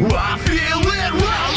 I feel it.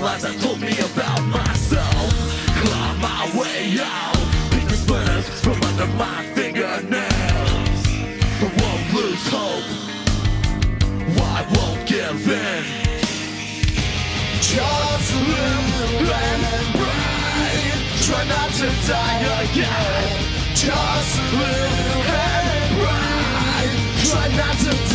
Lies that told me about myself. climb my way out, pick the splinters from under my fingernails. I won't lose hope. I won't give in. Just live and breathe. Try not to die again. Just live not to